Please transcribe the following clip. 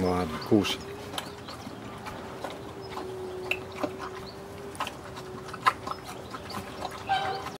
Ладно, кушай.